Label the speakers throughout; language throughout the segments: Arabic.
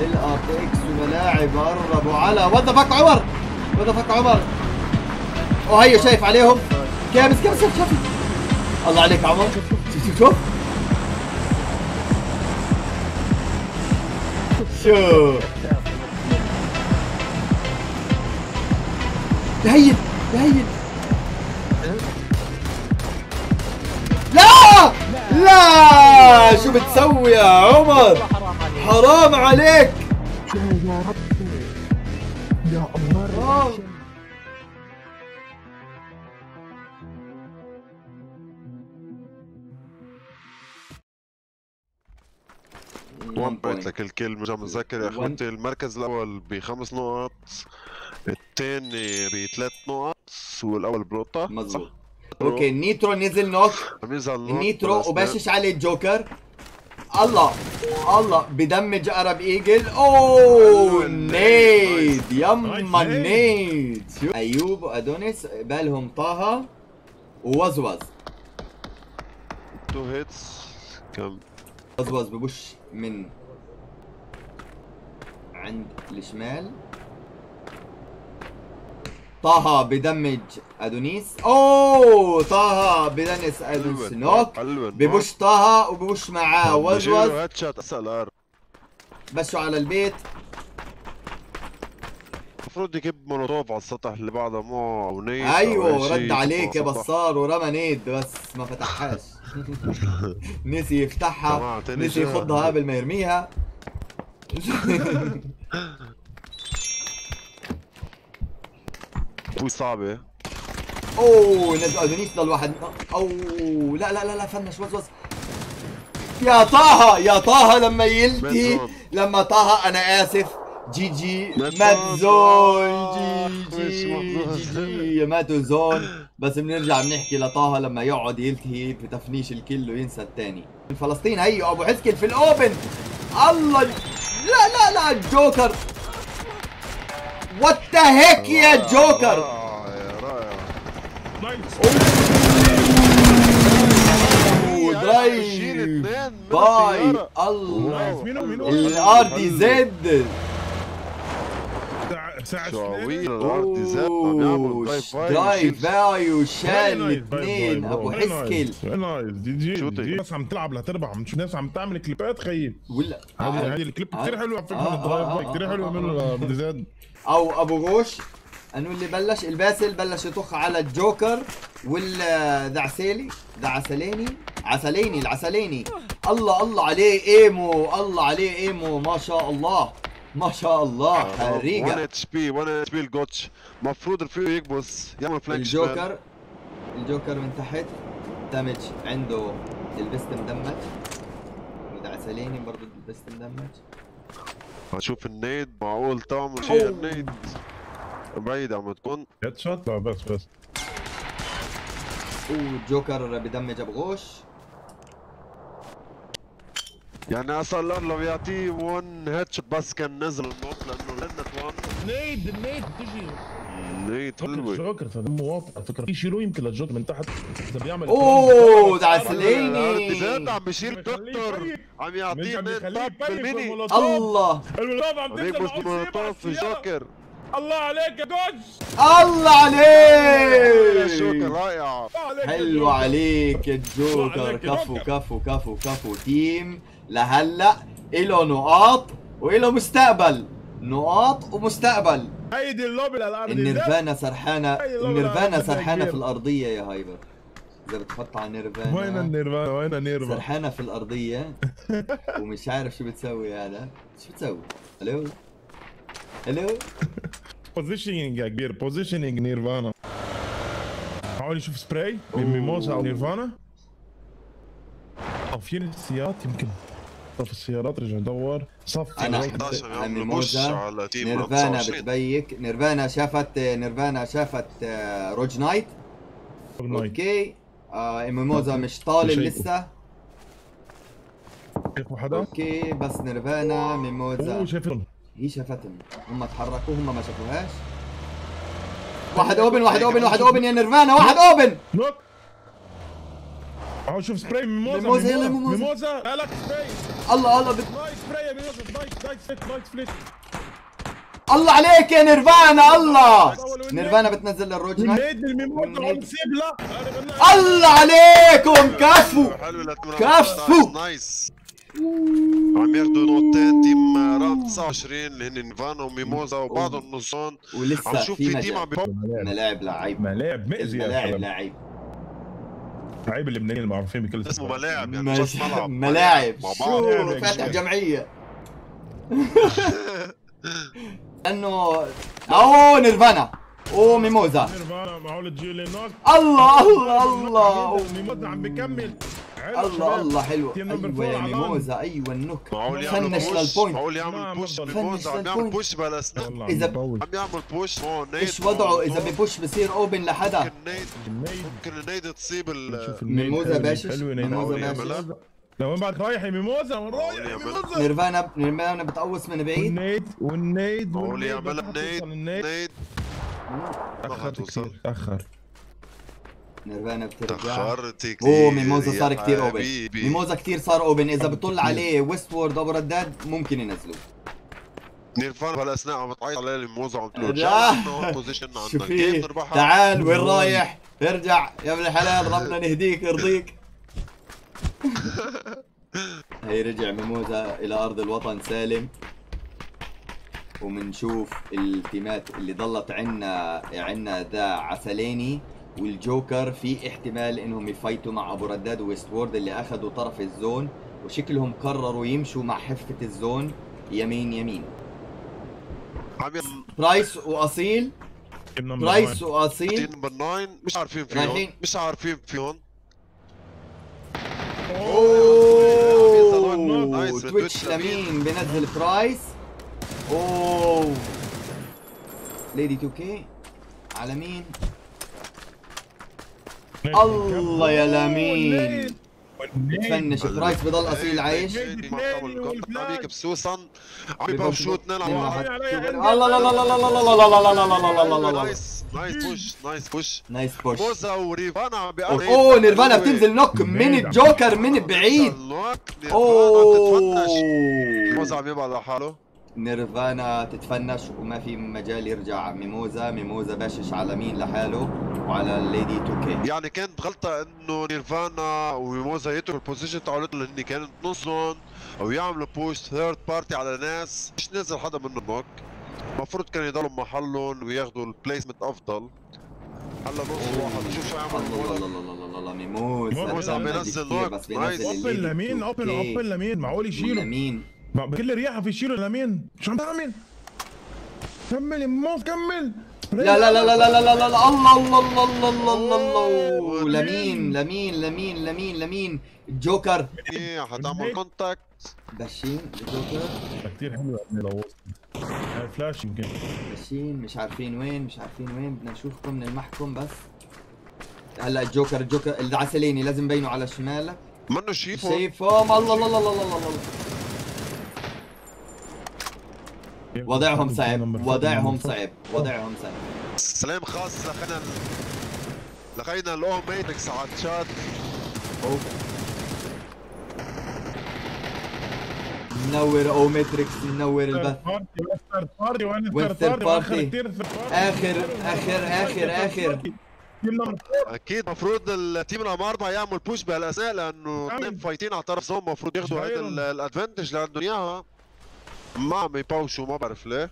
Speaker 1: الار تي إكس وملاعب قربوا على وات فك عمر؟ وات فك عمر؟ وهي شايف عليهم. كابس كابس شوف. الله عليك عمر. شوف شوف شوف شوف. تهيل تهيل لا! لا! شو بتسوي يا عمر؟ حرام عليك.
Speaker 2: يا ربي يا الله
Speaker 3: وان بوينت لك الكل مش عم أتذكر يا أخوتي. المركز الأول بخمس نقط الثاني بثلاث نقط والأول بنقطة
Speaker 1: مظبوط. أوكي نيترو نزل نوك
Speaker 3: ينزل نقط
Speaker 1: نيترو وبشش عليه الجوكر. الله الله بدمج ارب إيجل.
Speaker 3: أوه
Speaker 1: نيد يما نيد أيوب وادونيس بالهم طه ووزوز
Speaker 3: تو هيتس كم
Speaker 1: وزوز ببش من عند الشمال. طه ب damage أدونيس. أوه طه ب damage أدونيس.
Speaker 3: knock.
Speaker 1: ب push طه وب push معاه وزوز بشوا على البيت.
Speaker 3: المفروض يكب مولوتوف على السطح اللي بعده معه أو nade
Speaker 1: أيوه رد عليك يا بصار ورمى nade بس ما فتحهاش. نسي يفتحها. نسي. يخضها قبل ما يرميها
Speaker 3: صعبة.
Speaker 1: أوه نزل ادونيس ضل واحد. أوه لا لا لا لا finish وز وز. يا طه يا طه لما يلتي. لما طه أنا آسف. GG
Speaker 3: ماتزون. GG
Speaker 1: G
Speaker 3: ماتزون
Speaker 1: بس بنرجع بنحكي لطه لما يقعد يلتهي بتفنيش الكل وينسى الثاني فلسطين هي أبو حزكل في ال open. الله لا لا لا الجوكر. what heck يا جوكر
Speaker 3: رائع يا من
Speaker 1: by.
Speaker 3: السيارة.
Speaker 1: الله.
Speaker 4: ال RDZ.
Speaker 3: شواويل ال RDZ عم يعمل drive
Speaker 1: by وشال الاثنين أبو حسكل
Speaker 4: نايس دي جي
Speaker 3: شو
Speaker 4: دي
Speaker 3: تي؟
Speaker 4: ناس عم تلعب لتربح عم تشوف ناس عم تعمل كليبات خيي.
Speaker 1: ولا
Speaker 4: هذه هذه الكليب كثير حلو على فكرة
Speaker 1: آه، آه،
Speaker 4: كثير
Speaker 1: آه،
Speaker 4: حلو
Speaker 1: آه،
Speaker 4: منه
Speaker 1: آه.
Speaker 4: زاد.
Speaker 1: أو أبو غوش انه اللي بلش الباسل بلش يطخ على الجوكر والدعسيلي دعسليني عسليني العسليني الله الله عليه إيمو الله عليه إيمو ما شاء الله. ما شاء الله
Speaker 3: 1
Speaker 1: حريقه
Speaker 3: اتش بي 1 اتش بي الجوتش. المفروض الفيو يكبس يعمل فلانك
Speaker 1: الجوكر الجوكر من تحت دمج عنده البست مدمج. ودعسليني برضه البست مدمج.
Speaker 3: هشوف النيد معقول تعمل شيء النيد. بعيد عم تكون.
Speaker 4: هيد شوت لا بس بس.
Speaker 1: والجوكر بدمج ابو غوش
Speaker 3: يعني اسال لو يعطيه 1 هيد شوت بس كان نزل النوت لأنه لنت 1
Speaker 4: نيد النيد تجي.
Speaker 3: نيد حلوة.
Speaker 4: الجوكر فده واطي على فكرة يشيلوه يمكن للجوكر من تحت. إذا بيعمل
Speaker 1: أوه
Speaker 3: زاد
Speaker 1: دعسليني
Speaker 3: عم بيشيل دكتور. عم يعطيه نيد
Speaker 4: بيخليه
Speaker 3: طب بالميني.
Speaker 1: الله.
Speaker 4: المولوتوف عم معه
Speaker 3: مولوتوف في. جوكر.
Speaker 4: الله عليك يا جوج
Speaker 1: الله
Speaker 3: جوكر
Speaker 1: عليك
Speaker 4: عليك يا
Speaker 1: حلو
Speaker 4: جوكر.
Speaker 1: عليك يا جوكر. كفو
Speaker 4: جوكر.
Speaker 1: كفو كفو كفو. تيم. لهلا إله نقاط وإله مستقبل نقاط ومستقبل.
Speaker 4: هيدي اللوبي دي
Speaker 1: النيرفانا
Speaker 4: والله
Speaker 1: النيرفانا
Speaker 4: بدها
Speaker 1: سرحانة في. الأرضية يا هايبر. إذا بتحط على
Speaker 4: وين
Speaker 1: نيرفانا
Speaker 4: النيرفانا وين النيرفانا
Speaker 1: سرحانة في الأرضية. ومش عارف شو بتسوي هذا. شو بتسوي؟ ألو؟ ألو؟
Speaker 4: positioning يا كبير. positioning نيرفانا. حاول يشوف سبراي من ميموزا أو نيرفانا. أو في السيارات يمكن. في السيارات رجع ندور صف
Speaker 1: أنا
Speaker 3: 11
Speaker 1: عم
Speaker 3: عم بوش على تيم
Speaker 1: نيرفانا
Speaker 3: 29
Speaker 1: بتبيك. نيرفانا شافت نيرفانا شافت آه، روج نايت. أوكي. آه ميموزا مش طالب. لسه.
Speaker 4: شايفوا حدا؟
Speaker 1: أوكي. بس نيرفانا ميموزا
Speaker 4: أوه شايفهم
Speaker 1: هي شافتهم. هم تحركوا هم ما شافوهاش. واحد أوبن واحد أوبن واحد أوبن يا نيرفانا واحد أوبن!
Speaker 4: نوك.
Speaker 5: اهو شوف سبراي ميموزا
Speaker 1: ميموزا، يلا ميموزا.
Speaker 5: ميموزا. لا لا سبراي
Speaker 1: الله الله بت...
Speaker 5: nice spray يا ميموزا nice nice flick nice flick
Speaker 1: الله عليك يا نيرفانا الله. نيرفانا بتنزل الروج. الله عليكم كفو. كفو.
Speaker 3: nice عم ياخذوا نقطتين team رام 29 اللي هن نيرفانا وميموزا وبعضهم النصون عم
Speaker 1: ولسه
Speaker 3: شوف
Speaker 1: في
Speaker 3: في team عم بيبقى
Speaker 1: ملاعب لعيب.
Speaker 5: ملاعب مأذي يا
Speaker 1: ملاعب لعيب.
Speaker 5: لعيب اللبنانيين المعروفين بكل
Speaker 3: اسمه ملاعب يعني ملعب.
Speaker 1: ملاعب. شو. فاتح جمعية. انه اوه نيرفانا. اوه ميموزا.
Speaker 5: نيرفانا معقول تجي لي
Speaker 1: الله الله الله.
Speaker 5: ميموزا عم بكمل
Speaker 1: الله الله حلوة
Speaker 5: أيوه
Speaker 1: يا
Speaker 5: يعني
Speaker 1: ميموزا
Speaker 3: أيوه النوك.
Speaker 1: فنش للبوينت.
Speaker 3: معقول يعمل بوش بيبوز عم يعمل بوش بلا
Speaker 1: إذا
Speaker 5: عم
Speaker 3: يعمل push هون
Speaker 1: إيش وضعه؟ إذا ب push بصير open لحدا.
Speaker 3: ممكن ال
Speaker 5: nade تصيب
Speaker 1: ميموزا باشش ميموزا باشش
Speaker 5: لوين بعد رايح يا ميموزا وين رايح يا ميموزا.
Speaker 1: نيرفانا نيرفانا بتقوص من بعيد.
Speaker 3: وال
Speaker 5: nade
Speaker 3: وال
Speaker 5: nade معقول
Speaker 3: يعملها؟
Speaker 5: nade
Speaker 3: nade.
Speaker 5: تاخر تاخر
Speaker 1: نيرفانا بترجع.
Speaker 3: تأخرت كثير
Speaker 1: اوه ميموزا صار كثير
Speaker 3: open.
Speaker 1: ميموزا كثير صار open إذا بتطل عليه ويست وورد ابو رداد ممكن ينزلوه.
Speaker 3: نيرفانا بهالأثناء عم تعيط عليه الميموزا عم تقول
Speaker 1: لا. position
Speaker 3: عندنا كيف نربحها
Speaker 1: تعال وين رايح؟ ارجع. يا ابن الحلال ربنا نهديك يرضيك. هي رجع ميموزا إلى أرض الوطن سالم. ومنشوف التيمات اللي ضلت عنا عنا ذا عسليني. والجوكر في احتمال انهم يفايتوا مع أبو رداد وويست وورد اللي اخذوا طرف ال zone وشكلهم قرروا يمشوا مع حفة ال zone. يمين يمين.
Speaker 3: عم يعمل
Speaker 1: برايس
Speaker 5: وأصيل؟
Speaker 1: برايس. وأصيل؟
Speaker 3: number 9 مش عارفين
Speaker 1: رايحين.
Speaker 3: فيهم مش عارفين فيهم. أوه!
Speaker 1: تويتش لمين بنزل برايس. أوه! ليدي 2 كي على مين؟ الله يا لمين. تفنش برايس بضل اصيل عايش
Speaker 3: بسوسن عم يبوشوا اثنين على بعض
Speaker 1: الله الله الله الله الله الله الله الله الله الله الله الله الله
Speaker 3: nice nice push nice push
Speaker 1: nice push
Speaker 3: موزا وريفانا عم بيقرب
Speaker 1: اوه نيرفانا بتنزل knock من الجوكر من بعيد
Speaker 3: اوه
Speaker 1: اوه
Speaker 3: موزا عم يبعد لحاله
Speaker 1: نيرفانا تتفنش وما في مجال يرجع. ميموزا ميموزا باشش على مين؟ لحاله وعلى الليدي 2 كي
Speaker 3: يعني كانت غلطة إنه نيرفانا وميموزا يتركوا ال position تاعولتهم اللي هن كانت نصهم أو يعملوا push third party على ناس مش نازل حدا منهم knock المفروض كانوا يضلوا محلهم وياخذوا ال placement أفضل. هلا نص واحد شوف شو عمل
Speaker 1: الله الله
Speaker 3: ميموزا
Speaker 1: الله الله الله ميموزا.
Speaker 5: ميموزا عم.
Speaker 3: بينزل
Speaker 5: اوبن لمين؟
Speaker 1: 2
Speaker 5: اوبن. اوبن لمين؟ معقول يشيلوا
Speaker 1: لمين؟
Speaker 5: بكل رياحة في يشيلوا لمين شو عم تعمل؟ كمل يا موز كمل.
Speaker 1: لا لا لا لا لا لا لا لا الله الله الله الله الله الله الله. لمين؟ لمين؟ لمين؟ لمين؟ لمين؟ الجوكر
Speaker 3: إيه، حتعمل contact
Speaker 1: بشين الجوكر
Speaker 5: كثير حلو لو هاي فلاش يمكن.
Speaker 1: بشين مش عارفين وين مش عارفين وين. بدنا نشوفكم من المحكم بس. هلا الجوكر الجوكر العسليني لازم يبينوا على شمالك
Speaker 3: منه شيفون
Speaker 1: شايفهم الله الله الله الله الله الله. وضعهم صعب. وضعهم صعب. وضعهم صعب.
Speaker 3: سلام خاص لقينا لقينا الاو ماتريكس على الشات.
Speaker 1: منور أو ماتريكس منور البث.
Speaker 5: one
Speaker 1: third party آخر آخر
Speaker 5: آخر آخر
Speaker 3: أكيد المفروض ال team رقم اربعه يعمل push بهالأثناء
Speaker 5: لأنه
Speaker 3: اثنين فايتين على طرف zone المفروض ياخذوا
Speaker 5: هذا
Speaker 3: ال advantage اللي عندهم إياها. ما عم يبوشوا ما بعرف ليه.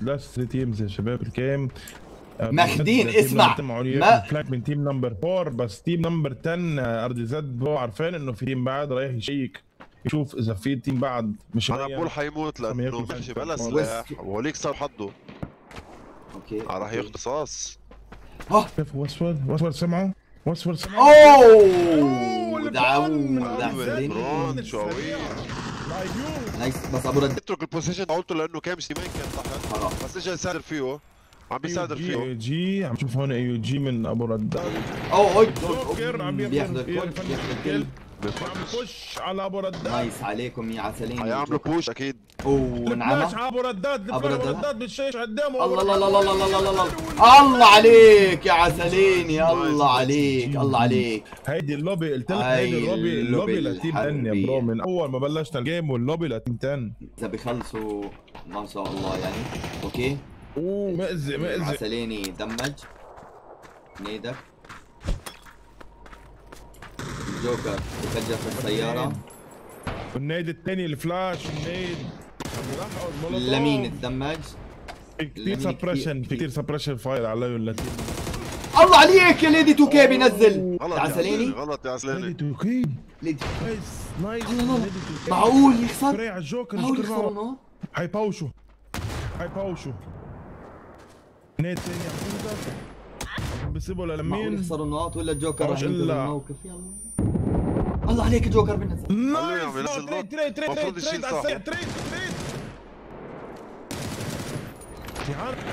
Speaker 5: last three teams يا شباب ال game
Speaker 1: ماخدين، اسمع.
Speaker 5: ما من team number 4 بس team number 10 RDZ هو عارفين إنه في team بعد رايح يشيك يشوف إذا في team بعد. مش أنا.
Speaker 3: بقول حيموت لأنه
Speaker 5: فانتوم.
Speaker 3: بلا سلاح. وهوليك صار حده.
Speaker 1: okay
Speaker 3: راح ياخذ قصاص.
Speaker 1: آه
Speaker 5: كيف وصل وصل سمعوا. وصل سمعوا.
Speaker 3: أوه!
Speaker 5: ودعموه
Speaker 1: نايس. بس أبو رد.
Speaker 3: اترك البوزيشن قلته لأنه كام؟ سيمان كان تحت بس اجى يسرب فيه عم
Speaker 5: بيستهدف
Speaker 3: فيه يو
Speaker 5: جي عم شوف هون يو جي من
Speaker 1: أبو
Speaker 5: رد. أو اوي
Speaker 1: بياخذ الكل. بياخذ الكل.
Speaker 4: بوش على ابو رداد
Speaker 1: نايس عليكم يا عسلين.
Speaker 3: هيعملوا بوش أكيد.
Speaker 1: أوه
Speaker 4: فلاش
Speaker 1: نعمة.
Speaker 4: على ابو رداد
Speaker 1: أبو
Speaker 4: الفلاش
Speaker 1: رداد.
Speaker 4: رداد بالشيش قدامه.
Speaker 1: الله الله الله الله الله الله الله. الله عليك يا عسليني الله عليك الله عليك.
Speaker 4: هيدي اللوبي قلت لك هيدي اللوبي
Speaker 1: اللوبي
Speaker 4: لتيم 10 يا. bro من أول ما بلشنا ال game وال lobby ل team 10
Speaker 1: إذا بخلصوا ما شاء الله يعني. okay.
Speaker 4: أوه مأذي مأذي
Speaker 1: عسليني damage. نيدك. جوكر يسجل في السيارة.
Speaker 4: والنايد الثاني الفلاش والنايد
Speaker 1: لمين اتدمج
Speaker 4: في كثير سبريشن في كثير سبريشن فاير علي ولا
Speaker 1: الله عليك يا ليدي 2 كي بينزل.
Speaker 3: تعسليني غلط يا
Speaker 1: عسليني.
Speaker 3: ليدي 2
Speaker 4: كي.
Speaker 1: ليدي.
Speaker 4: نايس نايس
Speaker 1: معقول يخسر؟
Speaker 4: على الجوكر
Speaker 1: معقول يخسر
Speaker 4: حيباوشوا حيباوشوا نيت ثاني عم
Speaker 1: معقول
Speaker 4: للمين
Speaker 1: يخسر النقاط ولا الجوكر راح ينقذ الموقف يلا. الله عليك الجوكر بينزل
Speaker 3: خلوه
Speaker 4: nice
Speaker 3: trade.
Speaker 4: trade trade
Speaker 3: المفروض trade
Speaker 4: trade على. السريع trade trade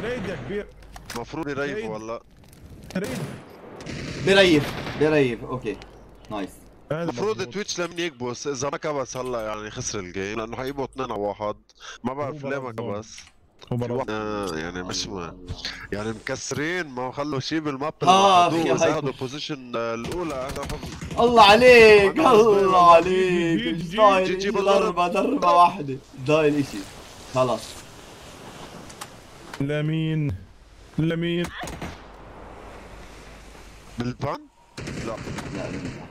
Speaker 4: trade يا كبير.
Speaker 3: المفروض يريفوا ولا؟
Speaker 4: trade
Speaker 1: بريف بريف okay.
Speaker 4: nice
Speaker 3: المفروض. تويتش لمن يكبس إذا ما كبس هلا يعني خسر ال game لأنه حيبقوا اثنين على واحد. ما بعرف ليه ما. كبس مباراة. آه يعني مش ما. يعني مكسرين ما خلوا شيء بال
Speaker 1: map
Speaker 3: آه
Speaker 1: يا
Speaker 3: اخذوا ال position الأولى.
Speaker 1: الله عليك الله عليك.
Speaker 3: دايل
Speaker 1: ضربة ضربة واحدة. دايل شيء خلاص.
Speaker 4: لمين؟ لمين؟
Speaker 3: بالبان؟ لا
Speaker 1: لا, لا.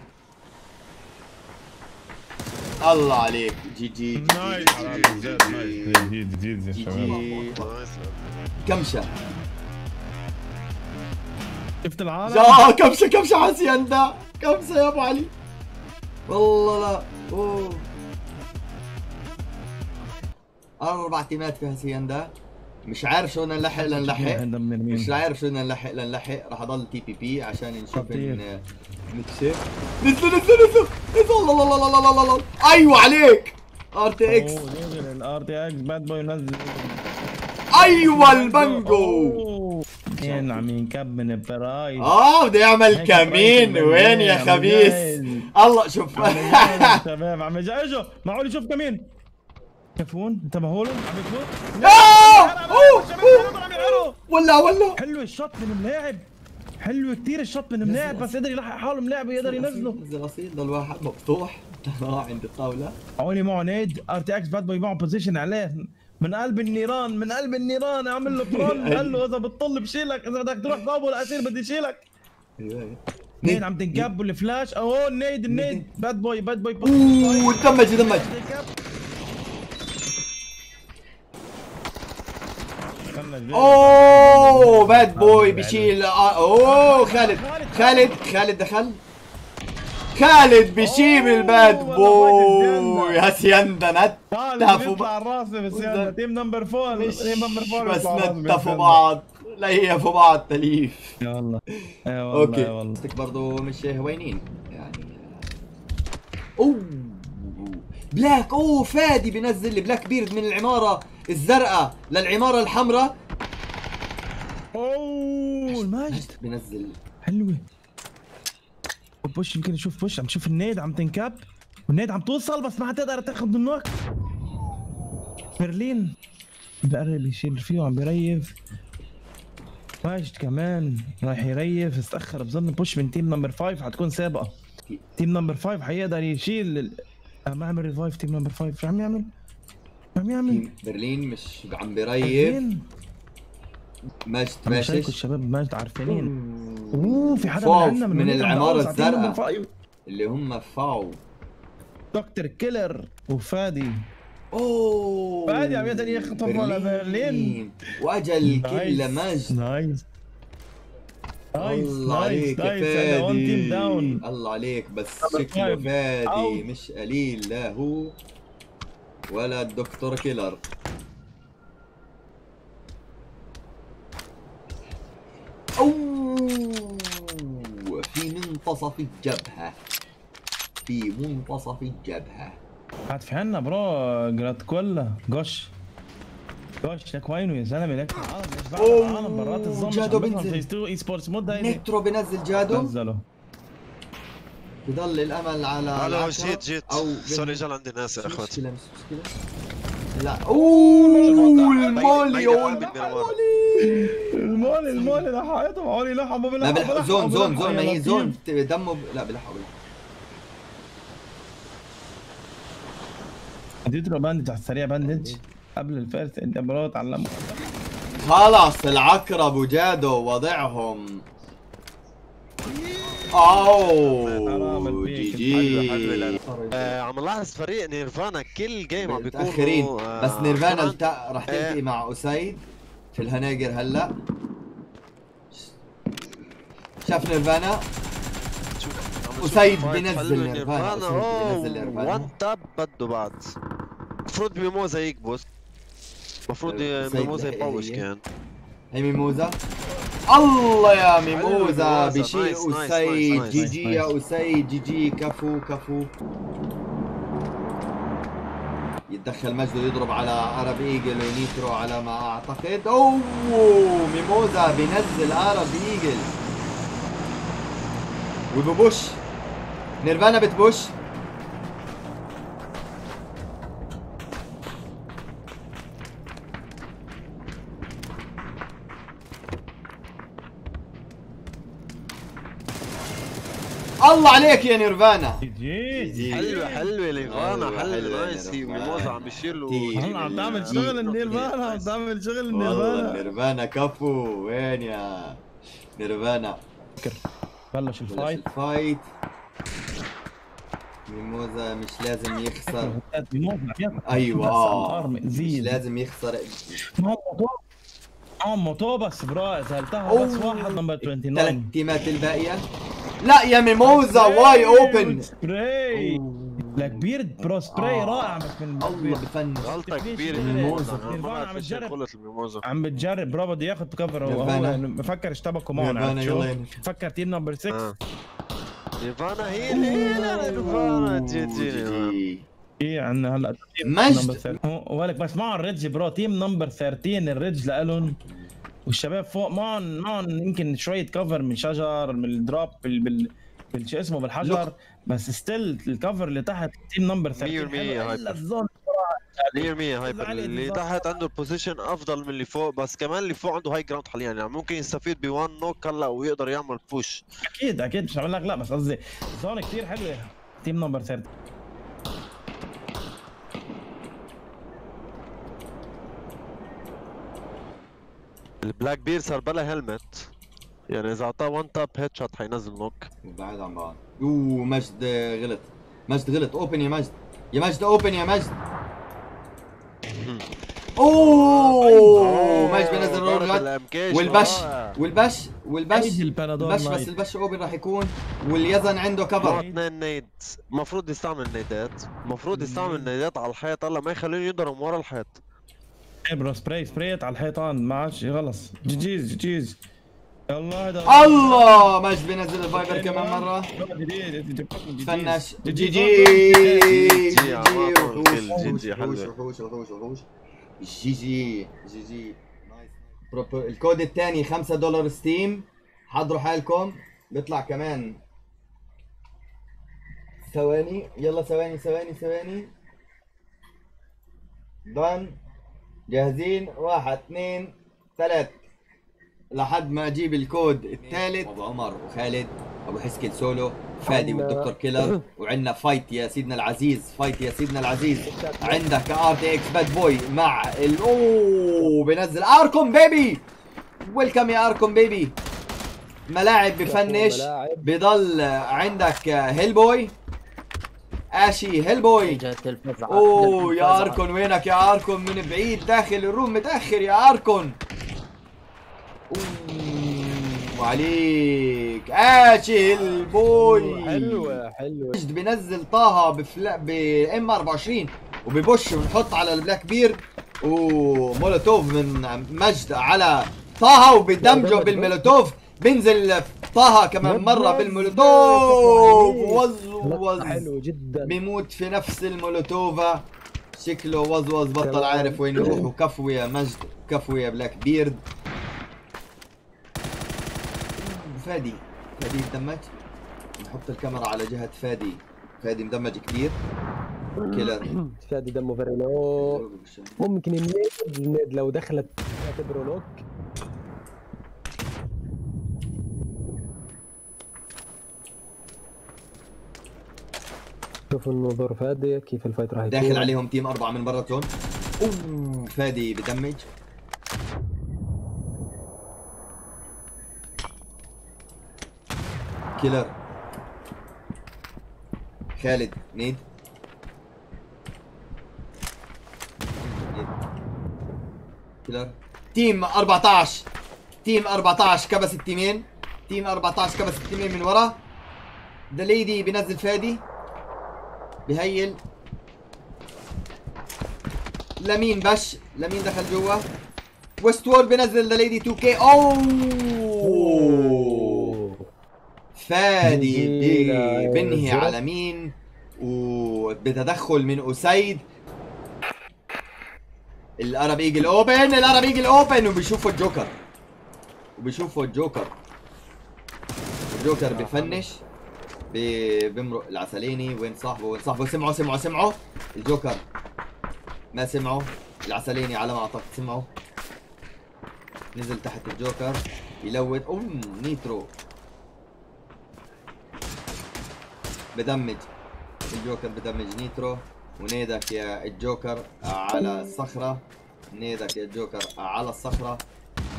Speaker 1: الله عليك. جي جي. جي جي. جي كمشة.
Speaker 4: شفت العالم؟
Speaker 1: آه كمشة كمشة حسي انت كمشة يا أبو علي. والله لا. أوه. أربع تيمات في هسيندا مش عارف شو بدنا نلحق لنلحق. مش عارف شو بدنا نلحق لنلحق. راح أضل TPP عشان نشوف. إن نكسب. نزلوا نزلوا نزلوا نزلوا الله الله الله الله الله الله. أيوه عليك.
Speaker 4: RTX ال RTX باد بوي نزل.
Speaker 1: أيوه البانجو
Speaker 4: ينكب من البرايد
Speaker 1: آه بده يعمل كمين. وين يا خبيث. الله شوف.
Speaker 4: شباب عم اجوا معقول يشوف كمين؟ شافون؟ انتبهوا له؟ عم يفوت
Speaker 1: ولا ولا.
Speaker 4: حلو ال shot من ملاعب. حلو كتير ال shot من ملاعب بس قدر يلحق حاله ملاعب ويقدر ينزله.
Speaker 1: نزل اصيل ضل واحد مفتوح عند الطاوله
Speaker 4: عوني معه nade ار تي إكس باد بوي معه position عليه. من قلب النيران من قلب النيران عامل له prone قال له إذا بتطل بشيلك إذا بدك تروح صابه الاسير بدي شيلك
Speaker 1: أيوه أيوه.
Speaker 4: nade عم تنكب والفلاش اوه ال nade ال nade باد بوي باد بوي.
Speaker 1: أوه damage damage أوه باد بوي بيشيل أوه خالد. خالد خالد دخل. خالد بيشيل الباد بوي هسيندا نت
Speaker 4: تعال بيطلع على راسي بس تيم نمبر فور
Speaker 1: مش
Speaker 4: تيم نمبر فور
Speaker 1: بس
Speaker 4: بيطلع على راسي
Speaker 1: نتفوا
Speaker 4: بس
Speaker 1: بعض. بعض تليف.
Speaker 4: يلا. يا والله يا والله
Speaker 1: أوكي.
Speaker 4: يا والله.
Speaker 1: قصدك برضه مش هوينين. يعني أوه. بلاك. أوه فادي بينزل لي بلاك بيرد من العمارة. الزرقاء للعمارة الحمراء.
Speaker 4: أوه المجد
Speaker 1: بينزل
Speaker 4: حلوة. push يمكن يشوف push عم تشوف ال nade عم تنكب. وال nade عم توصل بس ما حتقدر تاخذ ال knock برلين. بقرب يشيل فيه وعم بيريف. ماجد كمان رايح يريف. استأخر بظن push من team number 5 حتكون سابقة. team number 5 حيقدر يشيل. آه، ما عمل revive team number 5 شو عم يعمل؟ عم يعمل؟
Speaker 1: برلين مش عم
Speaker 4: برلين؟
Speaker 1: ماجد باشش.
Speaker 4: الشباب ماجد عارفين أوه. في حدا
Speaker 1: فوق
Speaker 4: من
Speaker 1: من
Speaker 4: على تيم نمبر
Speaker 1: الزرقاء. اللي هم فاو.
Speaker 4: دكتور كيلر وفادي.
Speaker 1: أوه.
Speaker 4: فادي عم يقدر يخطف ولا برلين.
Speaker 1: وأجل كل مجد.
Speaker 4: نايس نايس
Speaker 1: الله
Speaker 4: نايس
Speaker 1: عليك يا فادي. الله عليك بس شكله. فادي. مش قليل لا هو ولا الدكتور كيلر. أوه في منتصف الجبهة. في منتصف الجبهة.
Speaker 4: هات في عنا برو جرات كولا جوش جوش لك وينه يا زلمة لك.
Speaker 1: أوه،
Speaker 4: العالم برات الظن مش
Speaker 1: جادو
Speaker 4: تو اي سبورتس مود هيدي
Speaker 1: نيترو بنزل جادو؟
Speaker 4: نزله.
Speaker 1: بضل الأمل على
Speaker 3: هلا
Speaker 1: العقرب
Speaker 3: جيت جيت.
Speaker 1: أو
Speaker 3: سوري جال عندي ناس يا
Speaker 1: مش
Speaker 3: اخوات
Speaker 1: مشكلة مش مشكلة لا. أوه
Speaker 3: المولي
Speaker 1: المولي
Speaker 4: المولي المولي لحقتهم عولي لحقوا
Speaker 1: لا
Speaker 4: بلحقوا
Speaker 1: بلحق زون زون زون. ما هي زون. دمه ب... لا بلحقوا بلحقوا
Speaker 4: اديته باندج على السريع باندج قبل الفيرست انت برو تعلموا
Speaker 1: خلاص العقرب وجادو وضعهم.
Speaker 3: أوه GG. آه عم نلاحظ فريق نيرفانا كل game عم بيكونوا
Speaker 1: متأخرين
Speaker 3: آه،
Speaker 1: بس نيرفانا. راح تلتقي
Speaker 3: إيه.
Speaker 1: مع اسيد في الهناجر هلا شاف نيرفانا
Speaker 3: fight
Speaker 1: بينزل. نيرفانا، بينزل نيرفانا.
Speaker 3: one tap بده بعد المفروض ميموزا يكبس المفروض ميموزا. يبوش كان
Speaker 1: هي ميموزا الله يا ميموزا nice،
Speaker 3: أسيد
Speaker 1: GG يا أسيد GG كفو كفو. يتدخل مجد ويضرب على عرب إيجل ونيترو على ما أعتقد. أوه ميموزا بينزل عرب إيجل. وببوش نيرفانا بتبوش. الله عليك يا نيرفانا.
Speaker 3: حلوة حلوة نيرفانا
Speaker 1: حلوة،
Speaker 3: حلوة
Speaker 1: حلوة
Speaker 3: nice هي
Speaker 1: نيرفانا.
Speaker 3: ميموزا عم بيشيل
Speaker 1: كتير.
Speaker 4: هلا عم تعمل شغل النيرفانا عم تعمل شغل النيرفانا.
Speaker 1: نيرفانا كفو وين يا نيرفانا؟
Speaker 4: بلش
Speaker 1: بلش
Speaker 4: ال
Speaker 1: fight. ال fight. ميموزا مش لازم يخسر. أيوه. مش لازم يخسر.
Speaker 4: آه موتو بس برا زالتها بس. واحد number
Speaker 1: ثلاث
Speaker 4: 29
Speaker 1: تيمات الباقية. لا يا ميموزا why open.
Speaker 4: spray لك بيرد bro spray
Speaker 1: آه.
Speaker 4: رائع بس من
Speaker 1: الله بفنش
Speaker 3: غلطة
Speaker 4: ليش
Speaker 3: كبيرة
Speaker 4: كده؟
Speaker 3: لميموزا
Speaker 4: نيرفانا
Speaker 3: أنا ما
Speaker 4: عم
Speaker 3: بعرف ليش
Speaker 4: تجرب.
Speaker 3: غلط الميموزا.
Speaker 4: عم بتجرب. برا بده ياخذ cover وهو
Speaker 1: نيرفانا.
Speaker 4: مفكر اشتبكوا معه. فكر team number 6
Speaker 3: آه. نيرفانا هي هي نيرفانا
Speaker 1: GG
Speaker 4: إيه عندنا هلا team
Speaker 1: مجد.
Speaker 4: number 13 ولك بس معهم ال ridge bro. team number 13 ال ridge لالن والشباب فوق معهم معهم يمكن شوية cover من شجر من ال drop بال بال بال- شو اسمه بالحجر.
Speaker 1: لوك.
Speaker 4: بس ستيل الكفر اللي تحت تيم نمبر 13
Speaker 3: 100%
Speaker 4: حلو.
Speaker 3: هايبر.
Speaker 4: إلا ال zone
Speaker 3: 100% هايبر اللي. تحت عنده ال position أفضل من اللي فوق بس كمان اللي فوق عنده high ground حاليا. يعني ممكن يستفيد ب one knock هلا ويقدر يعمل push
Speaker 4: أكيد أكيد. مش عامل لك لا بس قصدي zone كثير حلوة. team number 13
Speaker 3: البلاك بير صار بلا helmet. يعني إذا أعطاه one tap headshot حينزل knock
Speaker 1: بعد عن بعض. اوه مجد غلط. مجد غلط. open يا مجد. يا مجد open يا مجد. أوه مجد بينزل
Speaker 3: ضرب
Speaker 1: رولات
Speaker 3: الأمكاش
Speaker 1: والبش. والبش والبش. البش بس. البش open راح يكون. واليزن عنده cover
Speaker 3: اثنين nade المفروض يستعمل نيدات المفروض يستعمل نيدات على الحيط. هلا ما يخليهم يضربوا ورا الحيط.
Speaker 4: برو spray spread على الحيطان ما عادش خلص. جيجيز جيجيز. يلا هذا
Speaker 1: الله مجد بينزل ال Viper كمان
Speaker 3: مرة.
Speaker 1: finish
Speaker 3: GG GG G. G
Speaker 1: وحوش
Speaker 3: G
Speaker 1: وحوش
Speaker 3: حلوة.
Speaker 1: وحوش وحوش وحوش GG GG nice. proper- ال code الثاني 5 دولار Steam حضروا حالكم. بيطلع كمان. ثواني. يلا ثواني ثواني ثواني. Done جاهزين؟ واحد اثنين ثلاث. لحد ما أجيب الكود الثالث. أبو عمر وخالد أبو حسكل سولو فادي والدكتور كيلر. وعندنا fight يا سيدنا العزيز fight يا سيدنا العزيز. عندك RTX Bad Boy مع ال أوه بنزل اركم بيبي welcome يا اركم بيبي ملاعب ب
Speaker 2: finish.
Speaker 1: بضل عندك heal boy اشي هيل بوي اوه يا. اركون وينك يا اركون من بعيد داخل الروم متاخر يا اركون اوه عليك اشي البوي
Speaker 2: حلوة حلوة
Speaker 1: مجد بينزل طه بفلا بام 24 وببش ونحط على البلاك بير ومولوتوف من مجد على طه وبدمجه بالمولوتوف بينزل طه كمان مره بالمولوتوف وز وز
Speaker 2: حلو جدا.
Speaker 1: بيموت في نفس المولوتوفا. شكله وزوز بطل. عارف وين يروح وكفو يا مجد كفو يا بلاك بيرد. فادي فادي يتدمج نحط الكاميرا على جهة فادي. فادي مدمج كثير كيلر.
Speaker 2: فادي دمه فيري لو ممكن النيد النيد لو دخلت تعتبره لوك شوفوا النظور فادي كيف الفايت راح يكون
Speaker 1: داخل عليهم تيم أربعة من برا تون. أوه فادي بدمج. كيلر. خالد نيد. nade. كيلر. تيم 14 تيم 14 كبس التيمين. تيم 14 كبس التيمين من ورا. The Lady بنزل فادي. ب heal لمين push لمين دخل جوا. Westworld بنزل The Lady 2K. أوه! فادي. بنهي على مين؟ وبتدخل من اسيد الأرب إيجل أوبن. الأرب إيجل أوبن. وبيشوفوا الجوكر. وبيشوفوا الجوكر. الجوكر بفنش. ب- بمرق العسليني. وين صاحبه؟ وين صاحبه؟ سمعوا سمعوا سمعوا الجوكر. ما سمعوا العسليني على ما أعتقد سمعوا نزل تحت الجوكر. يلوت اوم نيترو. ب damage. الجوكر ب damage نيترو. و nade ك يا الجوكر على الصخرة. nade ك يا الجوكر على الصخرة.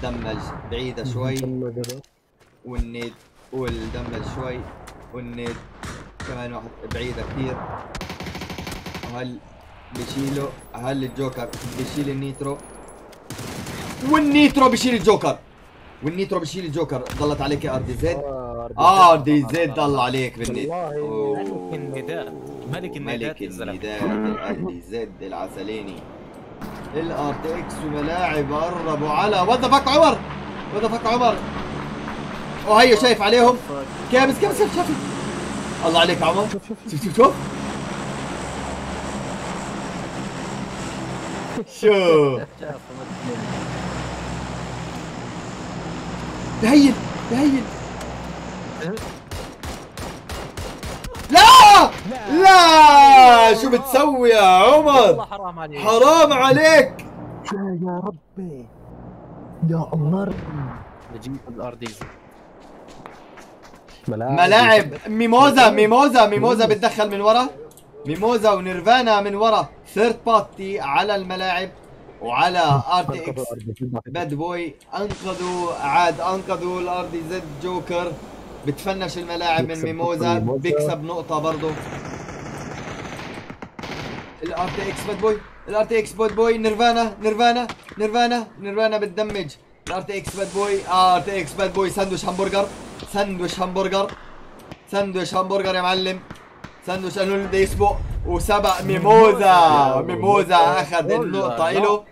Speaker 1: damage بعيدة شوي. وال nade وال damage شوي. وال nade كمان واحد بعيدة كثير وهل بشيله هل الجوكر. بشيل النيترو. والنيترو بشيل الجوكر. والنيترو بشيل الجوكر. ضلت عليك يا RDZ RDZ ضل عليك بال
Speaker 2: nade
Speaker 1: والله.
Speaker 6: ملك ال nade. ملك ال nade
Speaker 1: ملك ال nade ال RDZ العسليني. ال RTX وملاعب قربوا على what the fuck عمر what the fuck عمر وهي شايف عليهم. كابس كابس شايف شايف. الله عليك يا عمر.
Speaker 2: شوف شوف
Speaker 1: شوف. شوف شوف شوف. ت heal ت heal. لا! لا! شو بتسوي يا عمر؟
Speaker 6: حرام عليك.
Speaker 1: حرام عليك.
Speaker 2: يا ربي. يا الله
Speaker 6: نجيب ال RDZ
Speaker 2: ملاعب.
Speaker 1: ملاعب. ميموزا ميموزا ميموزا بتدخل من ورا. ميموزا ونيرفانا من ورا. third party على الملاعب وعلى RTX Bad Boy أنقذوا عاد أنقذوا ال RDZ جوكر. بت finish الملاعب من ميموزا. بيكسب نقطة برضه ال RTX Bad Boy ال RTX Bad Boy نيرفانا نيرفانا نيرفانا نيرفانا بت damage. ال RTX Bad Boy RTX Bad Boy ساندويش همبرجر ساندويش همبرجر. ساندويش همبرجر يا معلم. ساندويش قالوا بده يسبق وسبق ميموزا ميموزا أخذ النقطة له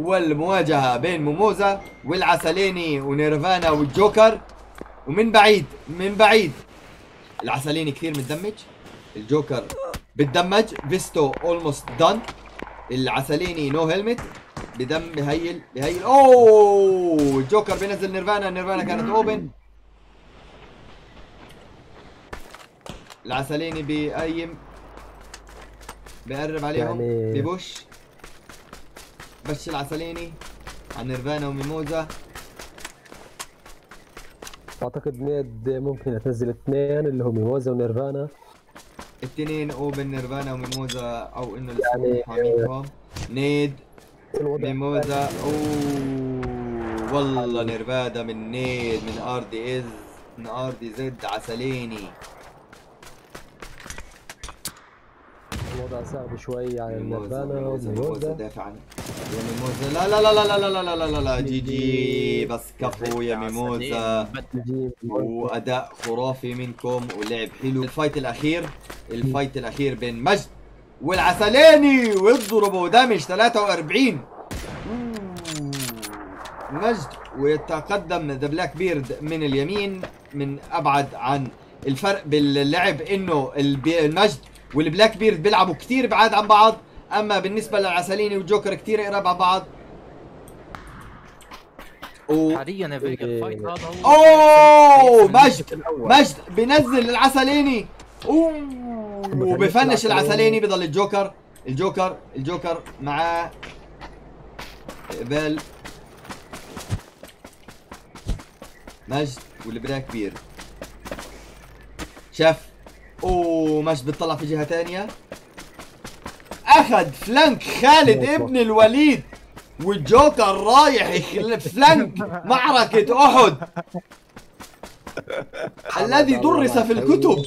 Speaker 1: والمواجهة بين موموزا والعسليني ونيرفانا والجوكر. ومن بعيد من بعيد. العسليني كثير متدمج. الجوكر بتدمج. فيستو اولموست دان العسليني نو هيلمت بدم بهيل بهيل. أوه! الجوكر بينزل نيرفانا. نيرفانا كانت اوبن العسليني بيقيم بيقرب عليهم
Speaker 2: يعني-
Speaker 1: ببوش بش العسليني عن نيرفانا وميموزا.
Speaker 2: اعتقد نيد ممكن تنزل اثنين اللي هم ميموزا ونيرفانا.
Speaker 1: التنين اوبن نيرفانا وميموزا أو انه
Speaker 2: يعني-
Speaker 1: يعني حاميهم نيد ميموزا اوه والله نيرفادا من نيد من آر دي إز من آر دي زد عسليني.
Speaker 2: الوضع صعب شوي على
Speaker 1: ميموزا
Speaker 2: وميموزا
Speaker 1: دافع عن يا ميموزا لا لا لا لا لا لا لا لا لا لا GG. بس كفو يا ميموزا وأداء خرافي منكم ولعب حلو. ال fight الأخير ال fight الأخير بين مجد والعسلاني واضربوا damage 43 أوه. مجد ويتقدم The Black Bird من اليمين من أبعد عن الفرق باللعب إنه المجد وال Black Bird بيلعبوا كثير بعاد عن بعض. أما بالنسبة للعسليني والجوكر كثير قراب عن بعض. و...
Speaker 6: حاليا
Speaker 2: إيه.
Speaker 6: ال fight هذا هو.
Speaker 1: أوه
Speaker 6: يحسم
Speaker 1: مجد. مجد بنزل العسليني أوه وبفنش العسليني بضل ال Joker. ال Joker ال Joker معاه قبل مجد والبلاك كبير شاف. اوه مجد بتطلع في جهة ثانية أخذ فلانك خالد ابن الوليد والجوكر رايح فلانك معركة أحد. الذي درس في الكتب.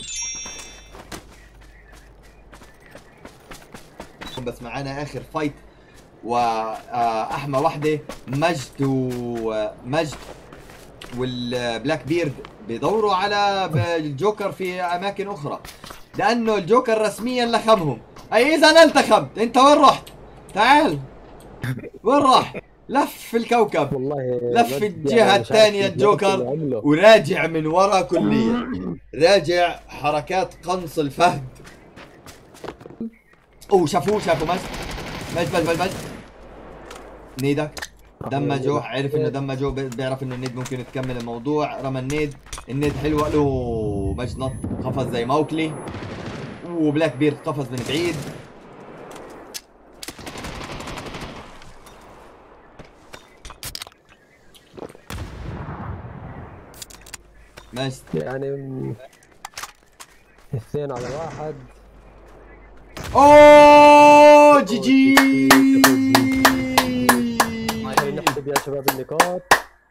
Speaker 1: بس معانا آخر fight وأحمى وحدة مجد ومجد وال Black Bird. بيدوروا على الجوكر في أماكن أخرى. لأنه الجوكر رسميا لخمهم. أي إذا أنا التخمت أنت وين رحت؟ تعال. وين راح؟ لف الكوكب.
Speaker 2: والله
Speaker 1: لف
Speaker 2: عارف
Speaker 1: الثانية
Speaker 2: كيف
Speaker 1: الجوكر. وراجع من ورا كليا. راجع حركات قنص الفهد. أوه شافوه شافوا مجد. مجد مجد مجد. مجد damage ه عرف إنه بي- بيعرف إنه ال nade ممكن تكمل الموضوع. رمى ال nade ال nade حلوة له مجد نط قفز زي موكلي و Black Bird قفز من بعيد. مجد
Speaker 2: يعني اثنين على واحد.
Speaker 1: أوه
Speaker 2: GG. نحسب يا شباب النقاط.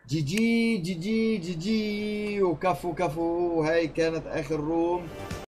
Speaker 1: جي جي جي جي جي جي وكفو كفو. هاي كانت آخر room.